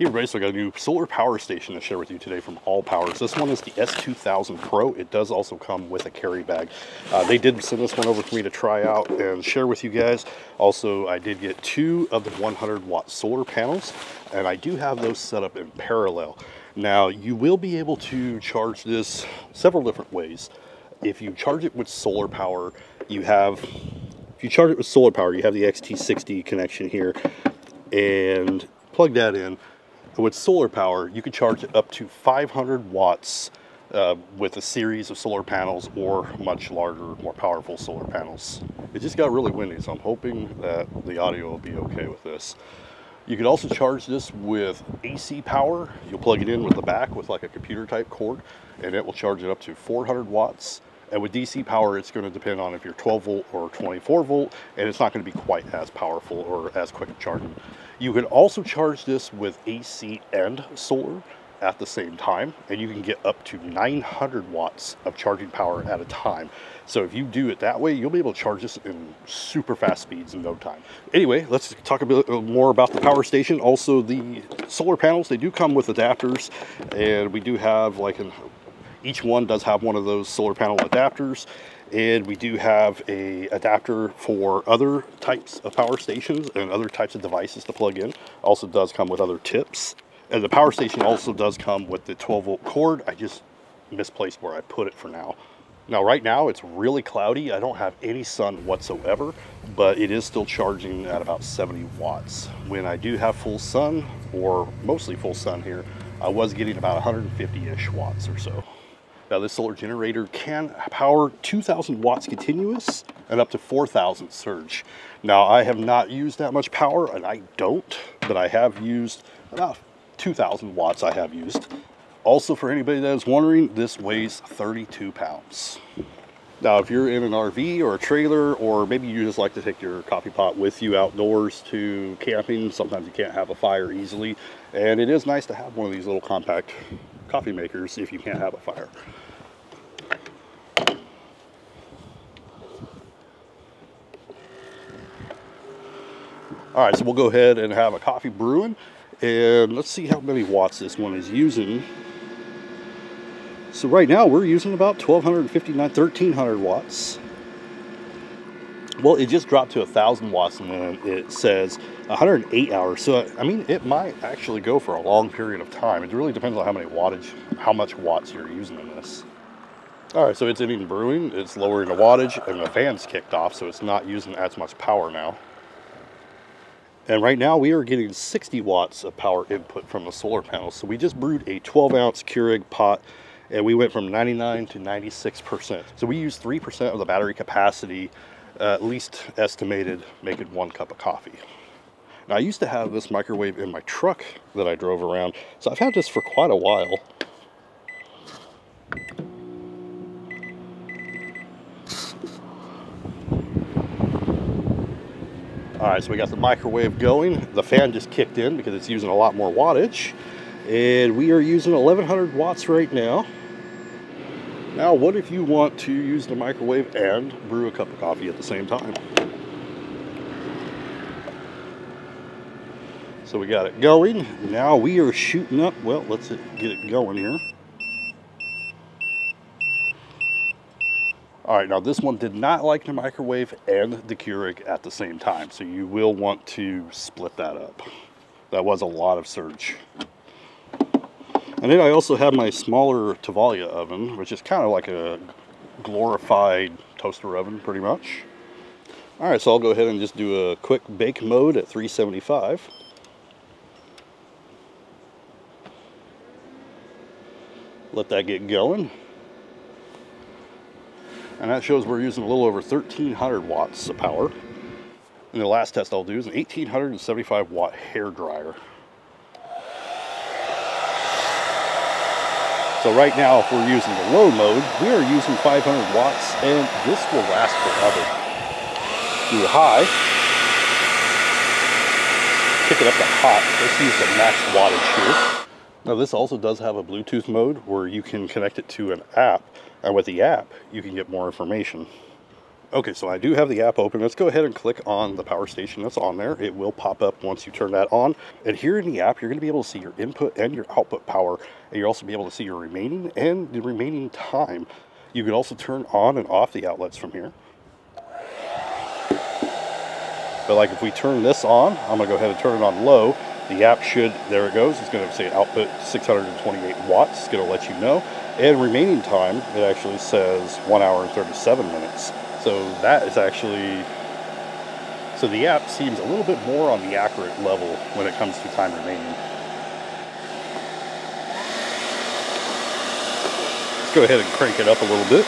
Hey everybody, so I got a new solar power station to share with you today from ALLPOWERS. This one is the S2000 Pro. It does also come with a carry bag. Uh, they did send this one over for me to try out and share with you guys. Also, I did get two of the 100 watt solar panels, and I do have those set up in parallel. Now, you will be able to charge this several different ways. If you charge it with solar power, you have, if you charge it with solar power, you have the XT60 connection here, and plug that in with solar power, you can charge it up to 500 watts uh, with a series of solar panels or much larger, more powerful solar panels. It just got really windy, so I'm hoping that the audio will be okay with this. You could also charge this with AC power. You'll plug it in with the back with like a computer type cord and it will charge it up to 400 watts. And with DC power, it's going to depend on if you're 12 volt or 24 volt, and it's not going to be quite as powerful or as quick charging. You can also charge this with AC and solar at the same time, and you can get up to 900 watts of charging power at a time. So if you do it that way, you'll be able to charge this in super fast speeds in no time. Anyway, let's talk a bit more about the power station. Also, the solar panels, they do come with adapters, and we do have like an each one does have one of those solar panel adapters and we do have a adapter for other types of power stations and other types of devices to plug in. Also does come with other tips. And the power station also does come with the 12 volt cord. I just misplaced where I put it for now. Now right now it's really cloudy. I don't have any sun whatsoever, but it is still charging at about 70 watts. When I do have full sun, or mostly full sun here, I was getting about 150-ish watts or so. Now this solar generator can power 2000 watts continuous and up to 4000 surge. Now I have not used that much power and I don't, but I have used about 2000 watts I have used. Also for anybody that is wondering, this weighs 32 pounds. Now, if you're in an RV or a trailer, or maybe you just like to take your coffee pot with you outdoors to camping, sometimes you can't have a fire easily, and it is nice to have one of these little compact coffee makers if you can't have a fire. All right, so we'll go ahead and have a coffee brewing and let's see how many watts this one is using. So right now we're using about 1259, 1300 watts. Well, it just dropped to a thousand watts and then it says 108 hours. So, I mean, it might actually go for a long period of time. It really depends on how many wattage, how much watts you're using in this. All right, so it's ending brewing, it's lowering the wattage and the fan's kicked off, so it's not using as much power now. And right now we are getting 60 watts of power input from the solar panels. So we just brewed a 12 ounce Keurig pot and we went from 99 to 96%. So we used 3% of the battery capacity, at least estimated, making one cup of coffee. Now I used to have this microwave in my truck that I drove around. So I've had this for quite a while. All right, so we got the microwave going. The fan just kicked in because it's using a lot more wattage. And we are using 1100 watts right now. Now, what if you want to use the microwave and brew a cup of coffee at the same time? So we got it going. Now we are shooting up. Well, let's get it going here. All right, now this one did not like the microwave and the Keurig at the same time, so you will want to split that up. That was a lot of surge. And then I also have my smaller Tavalia oven, which is kind of like a glorified toaster oven, pretty much. All right, so I'll go ahead and just do a quick bake mode at 375. Let that get going. And that shows we're using a little over 1300 watts of power. And the last test I'll do is an 1875 watt hair dryer. So right now, if we're using the low mode, we are using 500 watts, and this will last forever. Do high, kick it up to hot. Let's use the max wattage here. Now this also does have a Bluetooth mode where you can connect it to an app and with the app, you can get more information. Okay, so I do have the app open. Let's go ahead and click on the power station that's on there. It will pop up once you turn that on. And here in the app, you're going to be able to see your input and your output power. And you'll also be able to see your remaining and the remaining time. You can also turn on and off the outlets from here. But like if we turn this on, I'm going to go ahead and turn it on low. The app should, there it goes. It's going to say output 628 watts. It's going to let you know. And remaining time, it actually says 1 hour and 37 minutes. So that is actually, so the app seems a little bit more on the accurate level when it comes to time remaining. Let's go ahead and crank it up a little bit.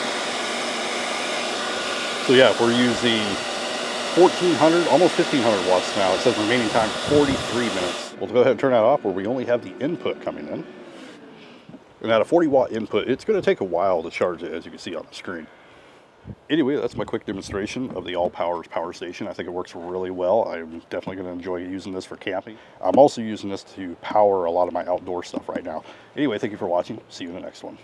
So yeah, we're using 1400, almost 1500 watts now, it says remaining time 43 minutes. We'll go ahead and turn that off where we only have the input coming in. And at a 40 watt input, it's going to take a while to charge it as you can see on the screen. Anyway, that's my quick demonstration of the ALLPOWERS power station. I think it works really well. I'm definitely going to enjoy using this for camping. I'm also using this to power a lot of my outdoor stuff right now. Anyway, thank you for watching. See you in the next one.